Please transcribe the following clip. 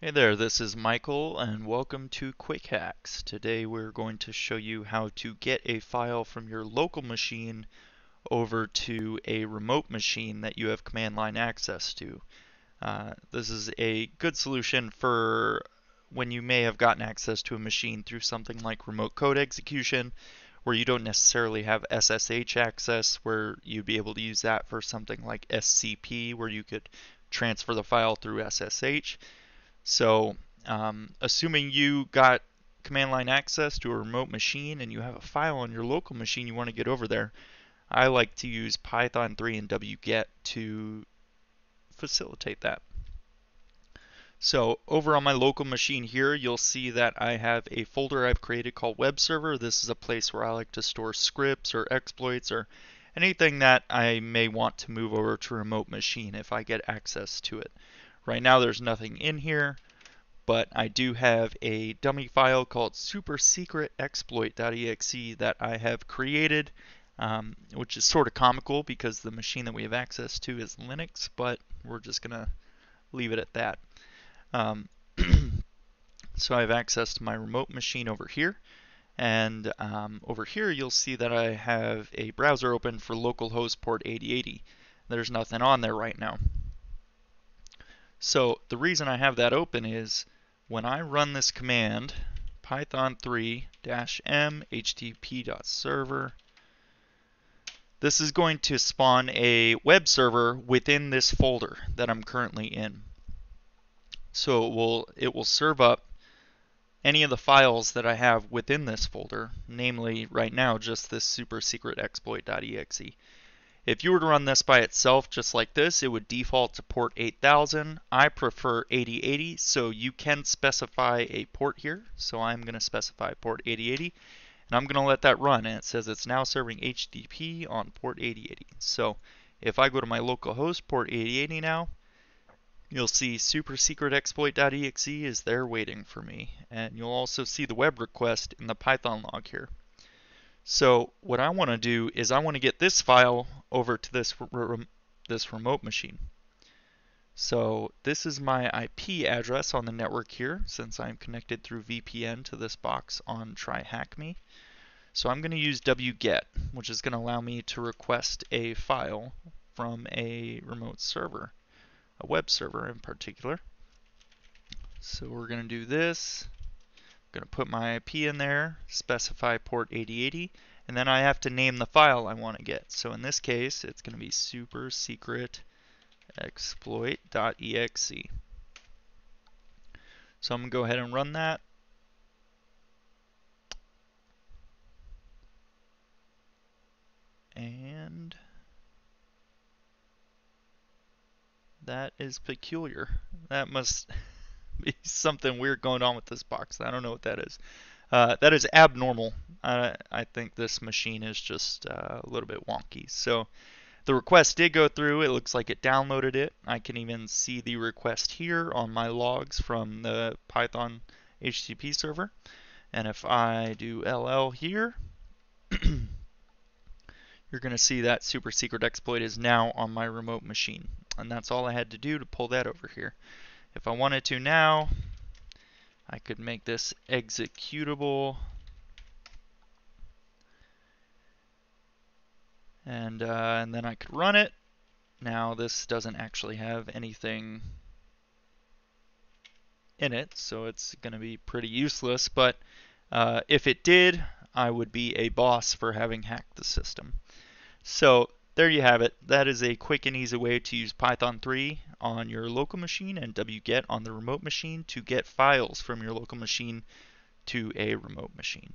Hey there, this is Michael and welcome to Quick Hacks. Today we're going to show you how to get a file from your local machine over to a remote machine that you have command line access to. Uh, this is a good solution for when you may have gotten access to a machine through something like remote code execution where you don't necessarily have SSH access where you'd be able to use that for something like SCP where you could transfer the file through SSH. So um, assuming you got command line access to a remote machine and you have a file on your local machine you want to get over there, I like to use Python 3 and wget to facilitate that. So over on my local machine here, you'll see that I have a folder I've created called web server. This is a place where I like to store scripts or exploits or anything that I may want to move over to a remote machine if I get access to it. Right now there's nothing in here, but I do have a dummy file called supersecretexploit.exe that I have created, um, which is sort of comical because the machine that we have access to is Linux, but we're just going to leave it at that. Um, so I have access to my remote machine over here. And um, over here, you'll see that I have a browser open for localhost port 8080. There's nothing on there right now. So the reason I have that open is when I run this command, python 3-m http.server, this is going to spawn a web server within this folder that I'm currently in. So it will, it will serve up any of the files that I have within this folder, namely right now just this super secret exploit.exe. If you were to run this by itself just like this, it would default to port 8000. I prefer 8080, so you can specify a port here. So I'm going to specify port 8080, and I'm going to let that run. And it says it's now serving HTTP on port 8080. So if I go to my local host, port 8080 now, you'll see supersecretexploit.exe is there waiting for me. And you'll also see the web request in the Python log here. So what I want to do is I want to get this file over to this, this remote machine. So this is my IP address on the network here since I'm connected through VPN to this box on TryHackMe. So I'm going to use wget, which is going to allow me to request a file from a remote server, a web server in particular. So we're going to do this. Going to put my IP in there, specify port 8080, and then I have to name the file I want to get. So in this case, it's going to be super secret exploit.exe. So I'm going to go ahead and run that. And that is peculiar. That must something weird going on with this box. I don't know what that is. Uh, that is abnormal. I think this machine is just uh, a little bit wonky. So the request did go through. It looks like it downloaded it. I can even see the request here on my logs from the Python HTTP server. And if I do LL here, you're going to see that super secret exploit is now on my remote machine. And that's all I had to do to pull that over here. If I wanted to now, I could make this executable. And, uh, and then I could run it. Now this doesn't actually have anything in it, so it's going to be pretty useless. But uh, if it did, I would be a boss for having hacked the system. So there you have it. That is a quick and easy way to use Python 3 on your local machine and wget on the remote machine to get files from your local machine to a remote machine.